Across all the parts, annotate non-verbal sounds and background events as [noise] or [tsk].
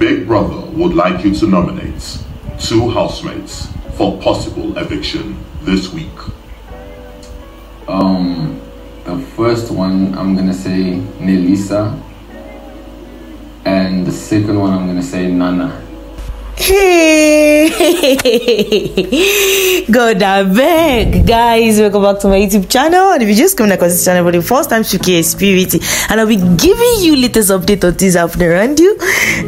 Big Brother would like you to nominate two housemates for possible eviction this week. Um, the first one I'm gonna say Nelisa, and the second one I'm gonna say Nana. God, I beg, guys. Welcome back to my YouTube channel. And if you just coming across this channel for the first time, Shuki Spirit, and I'll be giving you latest update on things happening around you.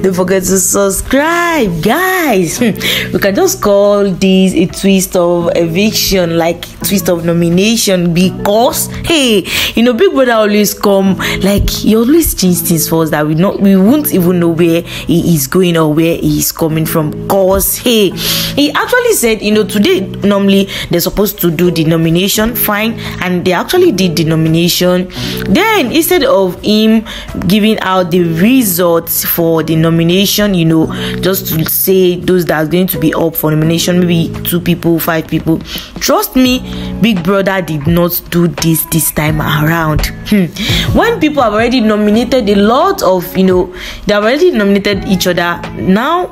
Don't forget to subscribe, guys. Hmm. We can just call this a twist of eviction, like twist of nomination, because hey, you know, Big Brother always come like he always change things for us that we not we won't even know where he is going or where he is coming from cause hey he actually said you know today normally they're supposed to do the nomination fine and they actually did the nomination. Then instead of him giving out the results for the nomination you know just to say those that are going to be up for nomination maybe two people five people trust me big brother did not do this this time around. Hmm. when people have already nominated a lot of you know they have already nominated each other now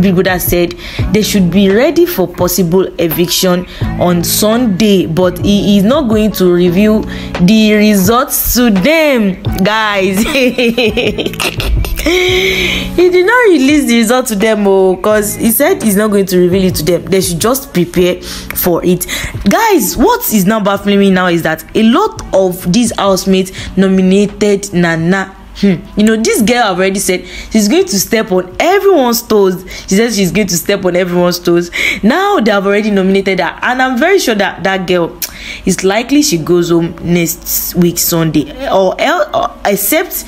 big brother said they should be ready for possible eviction on sunday but he is not going to reveal the results to them guys. [laughs] He did not release the result to them oh because he said he's not going to reveal it to them. They should just prepare for it. Guys what is now baffling me now is that a lot of these housemates nominated nana Hmm. You know, this girl already said she's going to step on everyone's toes. She says she's going to step on everyone's toes. Now they have already nominated her, and I'm very sure that that girl [tsk] is likely she goes home next week Sunday, or, or except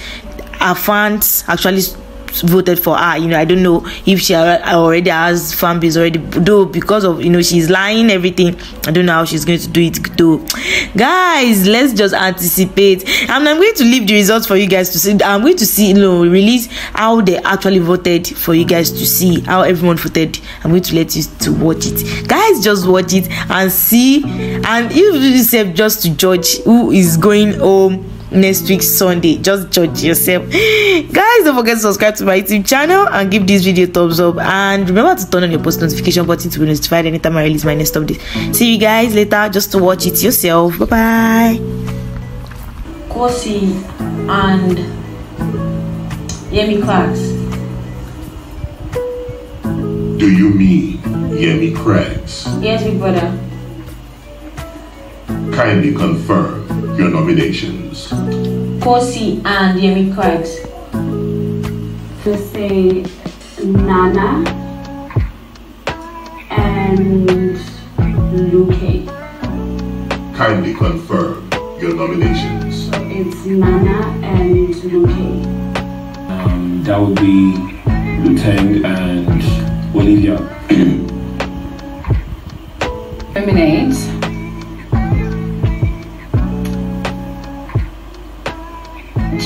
her fans actually voted for her. You know, I don't know if she already has fan base already, though, because of you know she's lying everything. I don't know how she's going to do it though. Guys, let's just anticipate. And I'm going to leave the results for you guys to see. I'm going to see, you know, release how they actually voted for you guys to see how everyone voted. I'm going to let you to watch it. Guys, just watch it and see. And if you just to judge who is going home next week sunday. Just judge yourself. [gasps] Guys don't forget to subscribe to my youtube channel and give this video a thumbs up. And remember to turn on your post notification button to be notified anytime i release my next update. See you guys later. Just to watch it yourself. Bye bye Khosi and Yemi Clarks. Do you mean Yemi Cregx? Yes, big brother. Kindly confirm your nominations. Khosi and Yemi Cregx. To say Nana and Luke. Kindly confirm your nominations. It's Nana and Luke. Um, that would be Luteng and Olivia. Nominate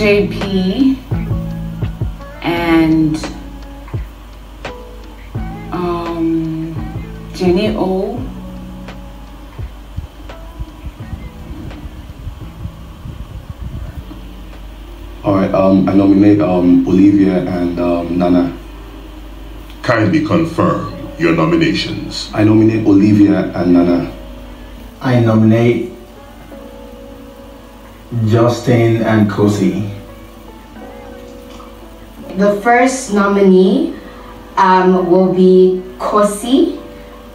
JP and um, Jenni O. All right, um, I nominate um, Olivia and um, Nana. Kindly confirm your nominations. I nominate Olivia and Nana. I nominate Justin and Khosi. The first nominee um, will be Khosi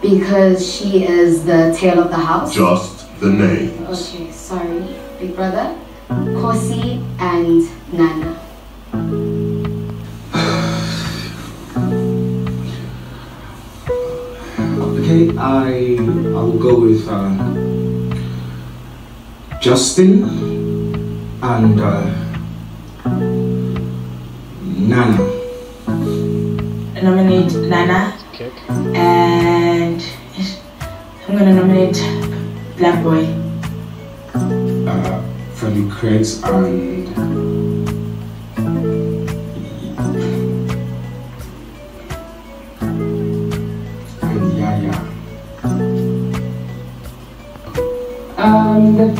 because she is the tail of the house. Just the name. Okay, sorry, big brother. Khosi and Nana. [sighs] Okay, I I will go with uh, Justin and uh, Nana. I nominate Nana. And I'm gonna nominate Black Boy. Uh, Freddie Craigs and and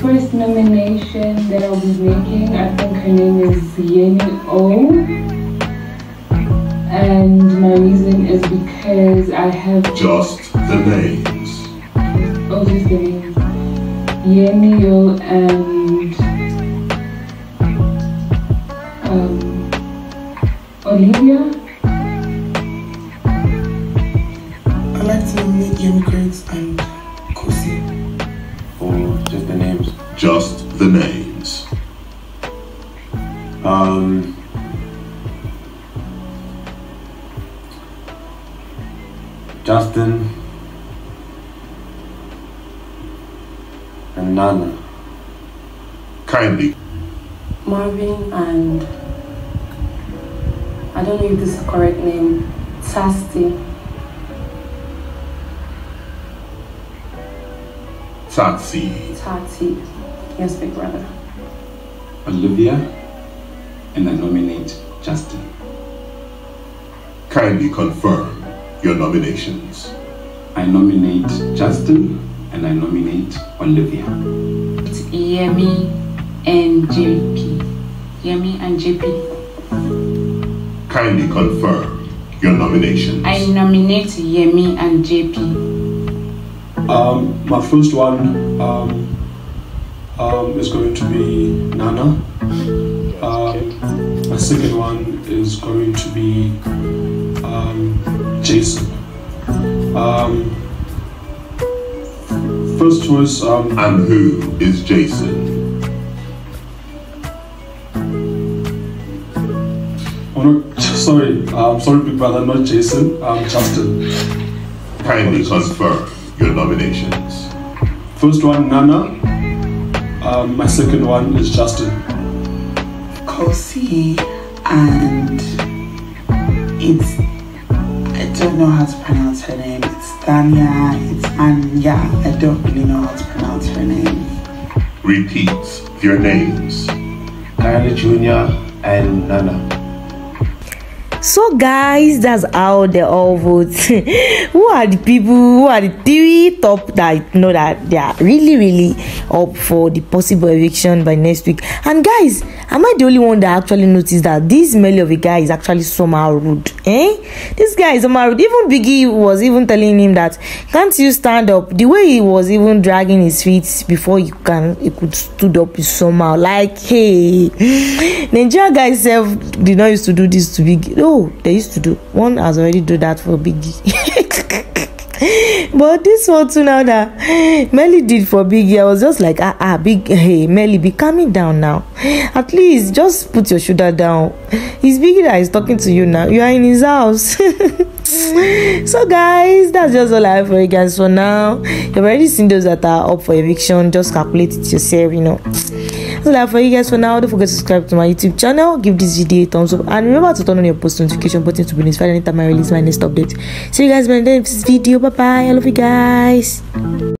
first nomination that I'll be making, I think her name is Yeni O. And my reason is because I have Just the names. oh just the names. Yemio and um Olivia. I'd like to nominate Yemi Craig's and Justin and Nana. Kindly. Marvin and I don't know if this is the correct name. Tsatsii. Tati. Yes, big brother. Olivia, and I nominate Justin. Kindly confirm your nominations. I nominate Justin, and I nominate Olivia. It's Yemi and JP. Yemi and JP. Kindly confirm your nominations. I nominate Yemi and JP. Um, my first one um, um, is going to be Nana. Um, my second one is going to be Jason. Um, first choice. Um, and who is Jason? Oh, no, sorry, um, sorry, big brother, not Jason. I'm Justin. Kindly confirm your nominations. First one, Nana. Um, my second one is Justin. Khosi and it's I don't know how to pronounce her name. It's Tanya, it's Anya. I don't really know how to pronounce her name. Repeat your names. Kylie Jr. and Nana. So guys, that's how they all vote. [laughs] who are the people? Who are the three top that know that they are really, really up for the possible eviction by next week? And guys, am I the only one that actually noticed that this smelly of a guy is actually somehow rude? Eh? This guy is somehow rude. Even Biggie was even telling him that can't you stand up? The way he was even dragging his feet before he can he could stood up is somehow like hey, Nigeria guys self did not used to do this to Biggie. No, they used to do. One has already do that for Biggie. [laughs] [laughs] but this one too now that Melly did for Biggie, I was just like, ah, ah, big, hey, Melly, be calming down now. At least just put your shoulder down. It's Biggie that is talking to you now. You are in his house. [laughs] so, guys, that's just all I have for you guys for now. You've already seen those that are up for eviction. Just calculate it yourself, you know. So that for you guys for now. Don't forget to subscribe to my YouTube channel. Give this video a thumbs up. And remember to turn on your post notification button to be notified anytime I release my next update. See you guys in the next video. Bye bye. I love you guys.